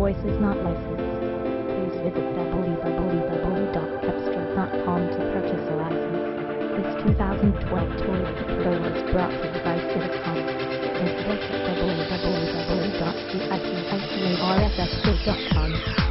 voice is not licensed. Please visit www.cepstral.com to purchase a license. This 2012 Toyota Corolla is brought to you by Citicars. Visit us at www.citicom.com.